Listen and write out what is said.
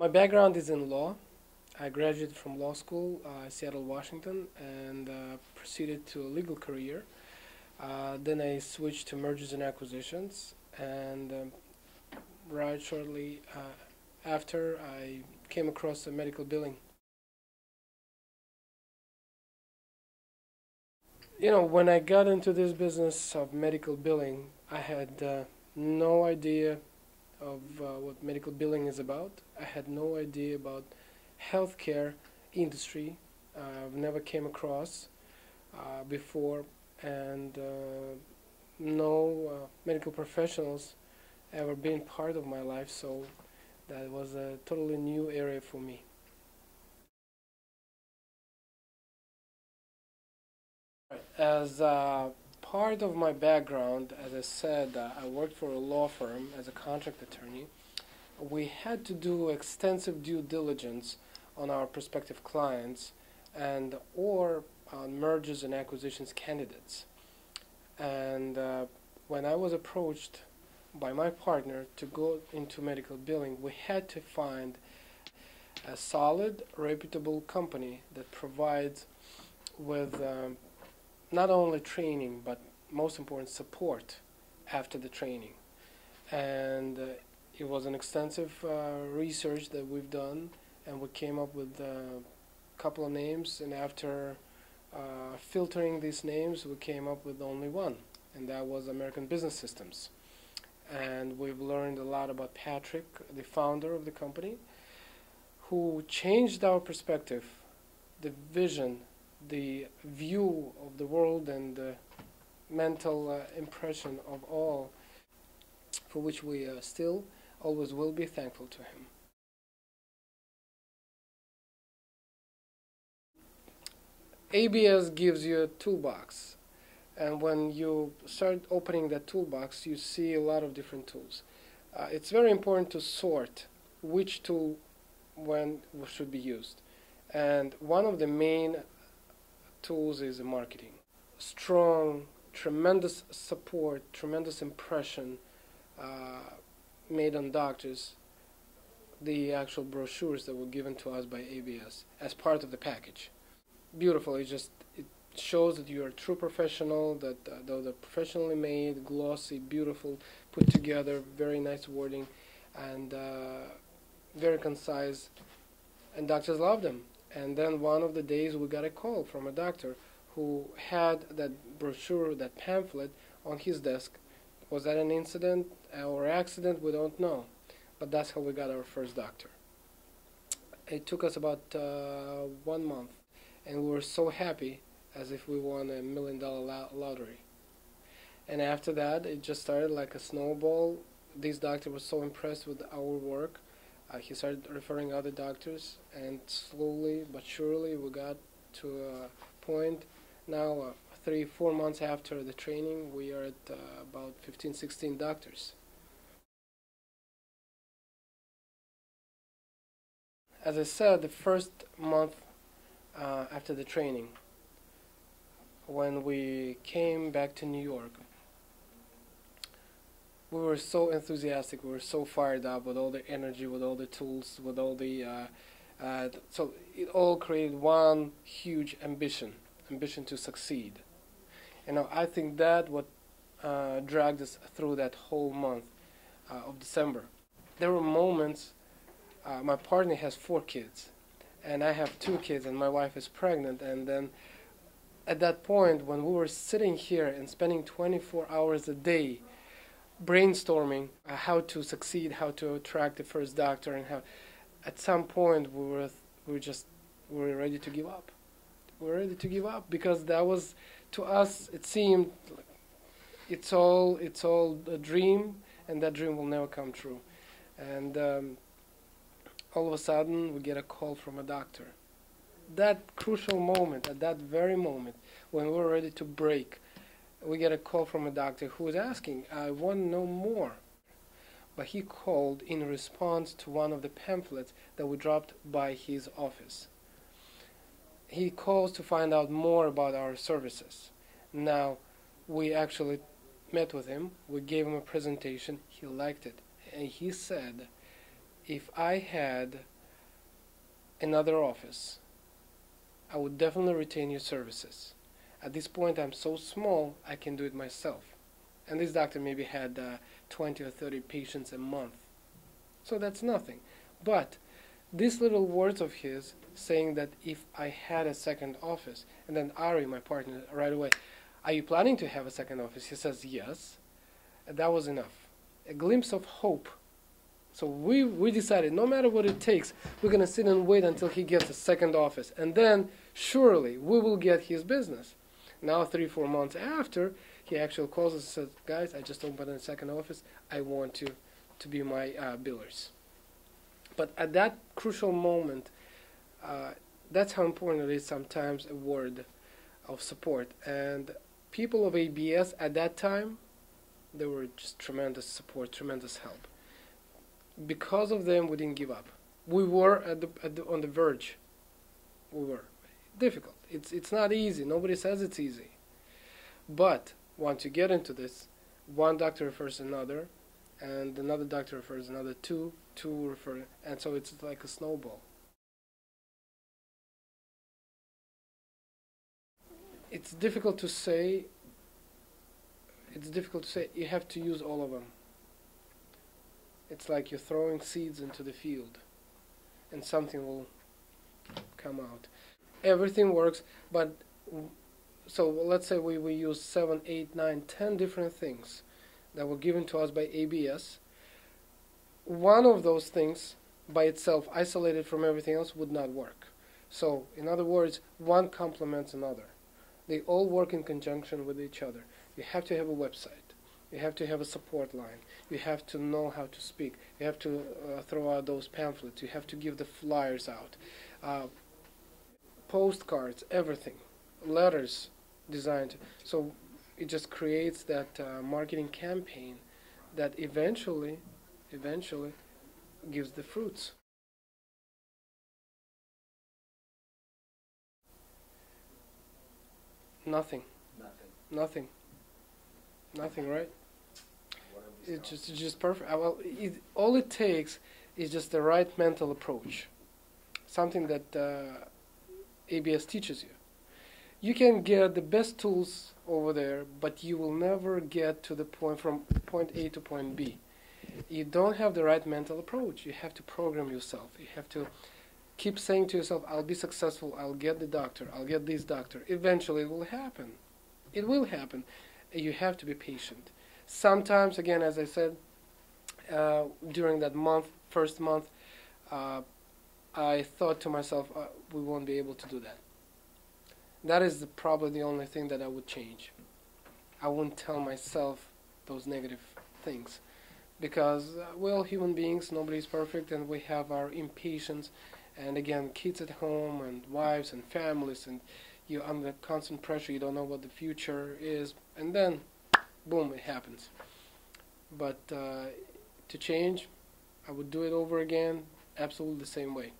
My background is in law. I graduated from law school, uh, Seattle, Washington, and uh, proceeded to a legal career. Uh, then I switched to mergers and acquisitions, and um, right shortly uh, after, I came across a medical billing. You know, when I got into this business of medical billing, I had uh, no idea of uh, what medical billing is about. I had no idea about healthcare industry. I've never came across uh, before, and uh, no uh, medical professionals ever been part of my life. So that was a totally new area for me. As uh, part of my background, as I said, uh, I worked for a law firm as a contract attorney. We had to do extensive due diligence on our prospective clients and or on mergers and acquisitions candidates. And uh, when I was approached by my partner to go into medical billing, we had to find a solid, reputable company that provides with um, not only training but most important support after the training. And uh, it was an extensive uh, research that we've done, and we came up with a couple of names. And after uh, filtering these names, we came up with only one, and that was American Business Systems. And we've learned a lot about Patrick, the founder of the company, who changed our perspective, the vision, the view of the world, and the mental uh, impression of all, for which we uh, still always will be thankful to him. ABS gives you a toolbox, and when you start opening that toolbox, you see a lot of different tools. Uh, it's very important to sort which tool when should be used, and one of the main tools is marketing. Strong, tremendous support, tremendous impression uh, made on doctors the actual brochures that were given to us by ABS as part of the package. Beautiful. It just it shows that you are a true professional. That uh, those are professionally made, glossy, beautiful, put together, very nice wording, and uh, very concise. And doctors love them. And then one of the days we got a call from a doctor who had that brochure, that pamphlet on his desk. Was that an incident or accident? We don't know. But that's how we got our first doctor. It took us about uh, one month, and we were so happy as if we won a million dollar lottery. And after that, it just started like a snowball. This doctor was so impressed with our work. Uh, he started referring other doctors, and slowly but surely, we got to a point now, uh, three, four months after the training, we are at uh, about 15, 16 doctors. As I said, the first month uh, after the training, when we came back to New York, we were so enthusiastic, we were so fired up with all the energy, with all the tools, with all the. Uh, uh, so it all created one huge ambition ambition to succeed. You know, I think that what uh, dragged us through that whole month uh, of December. There were moments. Uh, my partner has four kids, and I have two kids, and my wife is pregnant. And then, at that point, when we were sitting here and spending 24 hours a day brainstorming uh, how to succeed, how to attract the first doctor, and how, at some point, we were we were just we were ready to give up. We're ready to give up because that was to us it seemed like it's all it's all a dream and that dream will never come true. And um, all of a sudden we get a call from a doctor. That crucial moment at that very moment when we're ready to break get a call from a doctor who is asking i want to know more. But he called in response to one of the pamphlets that we dropped by his office. He calls to find out more about our services. Now, we actually met with him, we gave him a presentation, he liked it, and he said, if I had another office, I would definitely retain your services. At this point, I'm so small, I can do it myself. And this doctor maybe had uh, 20 or 30 patients a month. So that's nothing. But these little words of his saying that if I had a second office, and then Ari, my partner, right away, are you planning to have a second office? He says yes. And that was enough. A glimpse of hope. So we, we decided no matter what it takes, we're going to sit and wait until he gets a second office. And then surely we will get his business. Now, three, four months after, he actually calls us and says, Guys, I just opened a second office. I want to, to be my uh, billers. But at that crucial moment, uh, that's how important it is sometimes a word of support. And people of ABS at that time, they were just tremendous support, tremendous help. Because of them, we didn't give up. We were at the, at the, on the verge. We were difficult. It's it's not easy. Nobody says it's easy. But once you get into this, one doctor refers another, and another doctor refers another two, two refer, and so it's like a snowball. It's difficult to say. It's difficult to say. You have to use all of them. It's like you're throwing seeds into the field, and something will come out. Everything works, but so let's say we, we use seven, eight, nine, ten different things that were given to us by ABS. One of those things by itself, isolated from everything else, would not work. So, in other words, one complements another. They all work in conjunction with each other. You have to have a website. You have to have a support line. You have to know how to speak. You have to uh, throw out those pamphlets. You have to give the flyers out. Uh, postcards, everything. Letters designed. So it just creates that uh, marketing campaign that eventually, eventually gives the fruits. Nothing. Nothing. Nothing. Nothing, right? It's just, it's just perfect. Uh, Well, it, all it takes is just the right mental approach. Something that uh, ABS teaches you. You can get the best tools over there, but you will never get to the point from point A to point B. You don't have the right mental approach. You have to program yourself. You have to keep saying to yourself, I'll be successful, I'll get the doctor, I'll get this doctor. Eventually it will happen. It will happen. You have to be patient. Sometimes, again, as I said, uh, during that month, first month, uh, I thought to myself, uh, we won't be able to do that. That is the, probably the only thing that I would change. I wouldn't tell myself those negative things because uh, we're all human beings, nobody's perfect, and we have our impatience. And again, kids at home, and wives, and families, and you're under constant pressure, you don't know what the future is, and then, boom, it happens. But uh, to change, I would do it over again, absolutely the same way.